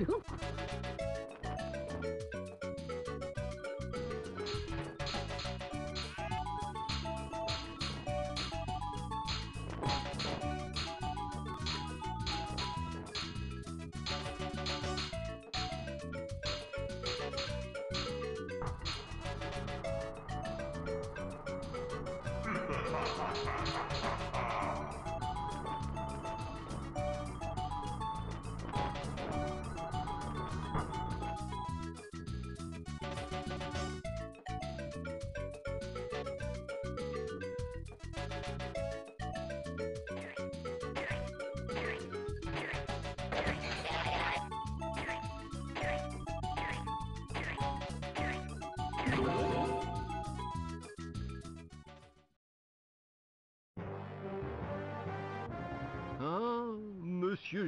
으아 ha ha ha!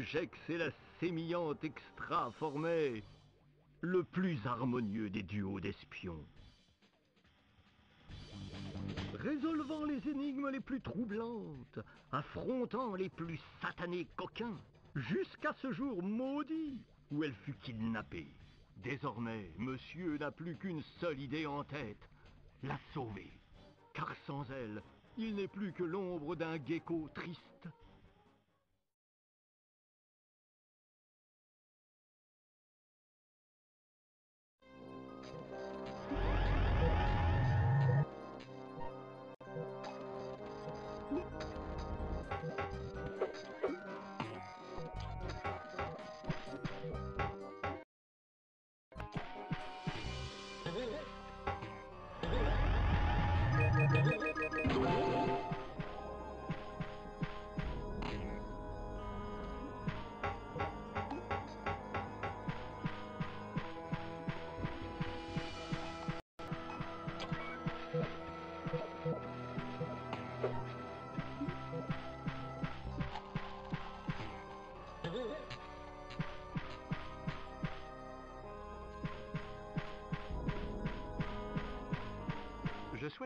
Gex et la sémillante extra formaient le plus harmonieux des duos d'espions. Résolvant les énigmes les plus troublantes, affrontant les plus satanés coquins, jusqu'à ce jour maudit où elle fut kidnappée. Désormais, monsieur n'a plus qu'une seule idée en tête, la sauver. Car sans elle, il n'est plus que l'ombre d'un gecko triste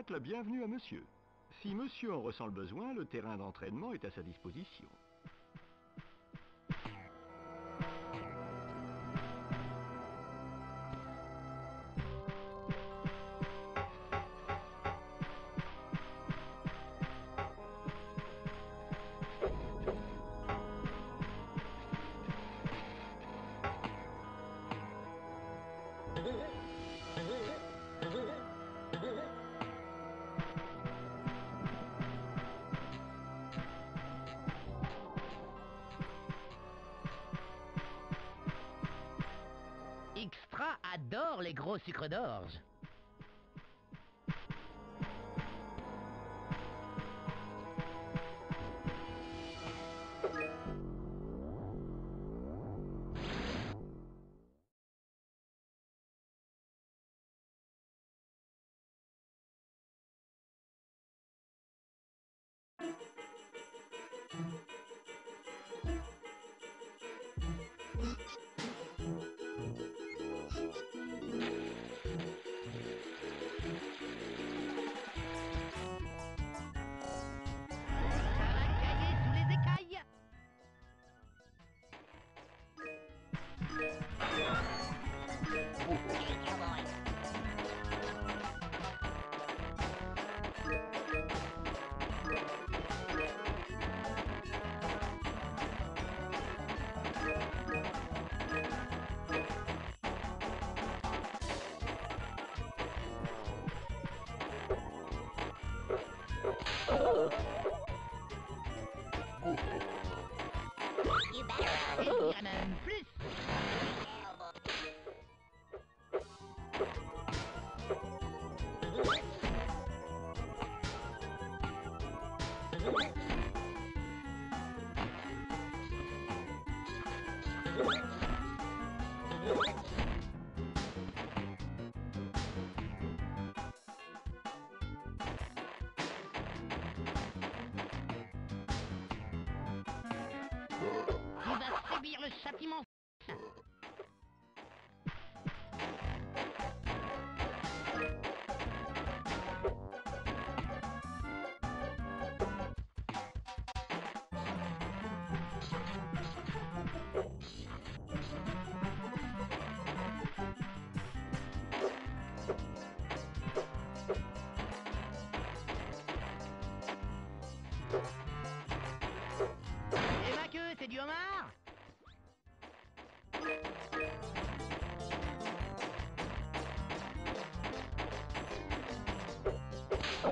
la bienvenue à monsieur. Si monsieur en ressent le besoin, le terrain d'entraînement est à sa disposition. Extra adore les gros sucres d'orge. You better run and frisk. Thank Il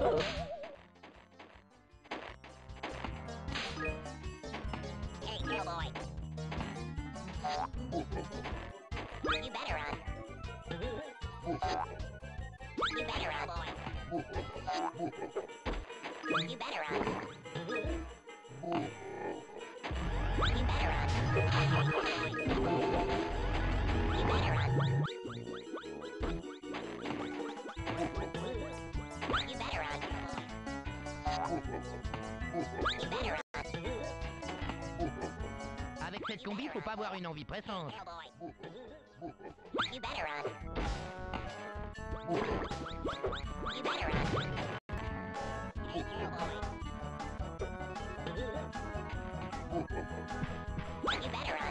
Hey, girl boy. You better run. You better run. You better run. You better run. You better run. Avec cette combi, faut pas avoir une envie pressante. Girl boy. You better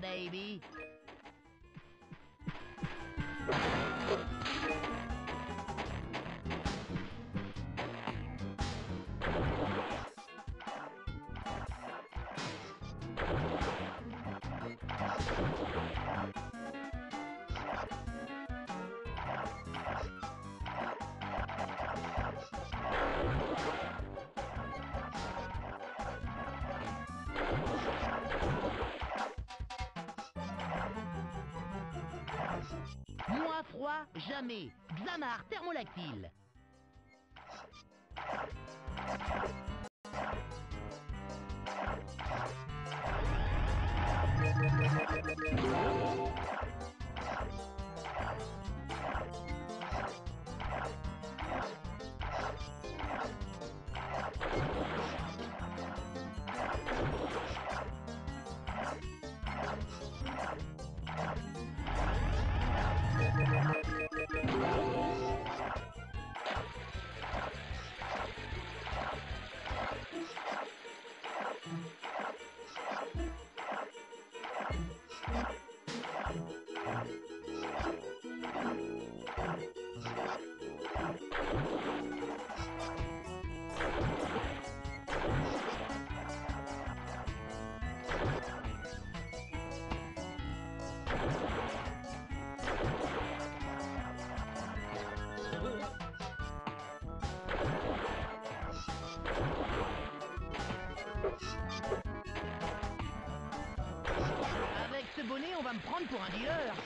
Baby. you jamais. Xamar thermolactyle. Pour un dealer.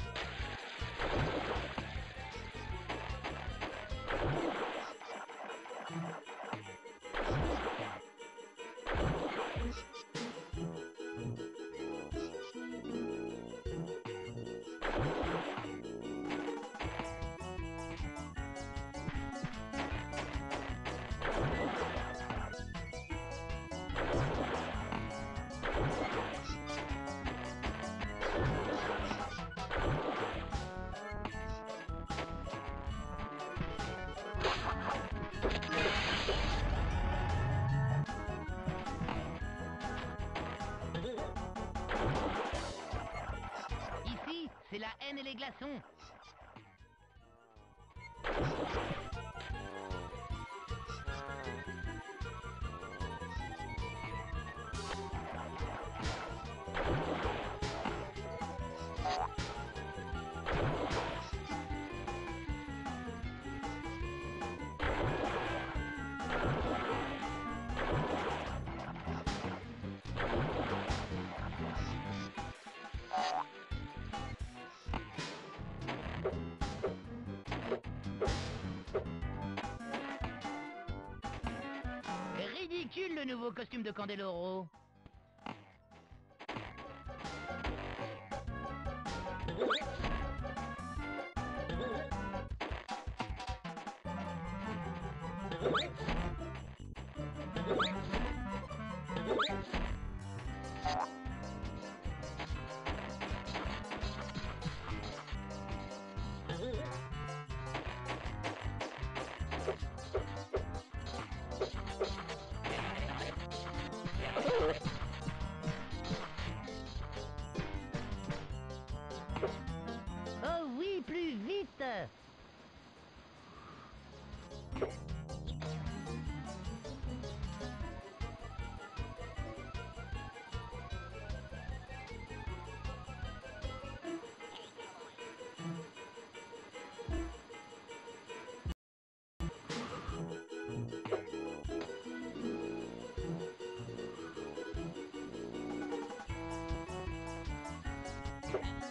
Ici, c'est la haine et les glaçons. Le nouveau costume de Candeloro. Bye.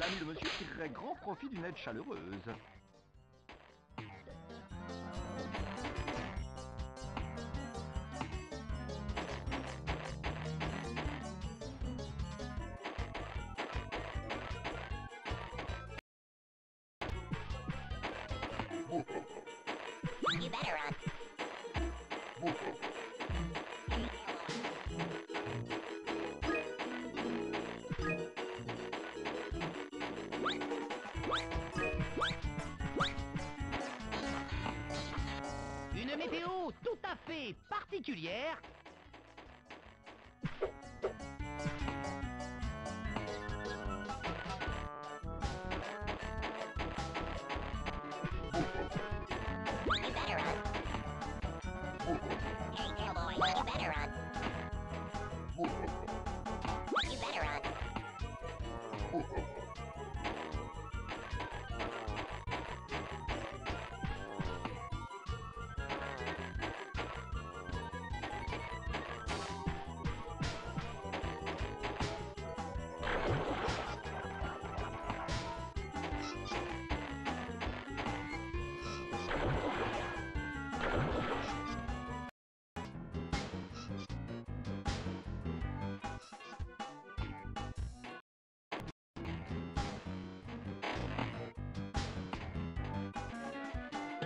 L'ami de monsieur tirerait grand profit d'une aide chaleureuse. Particulière.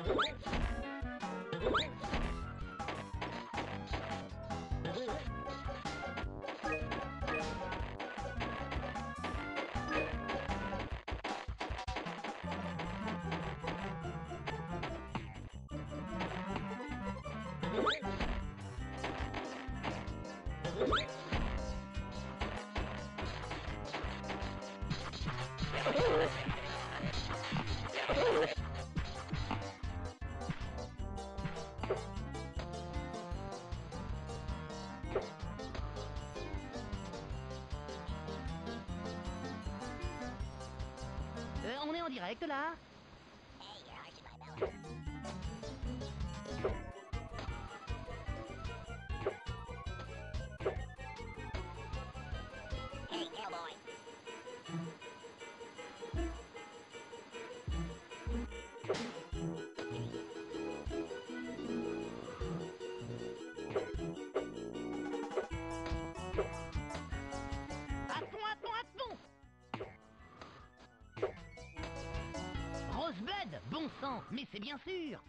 Woo! రైతుల mais c'est bien sûr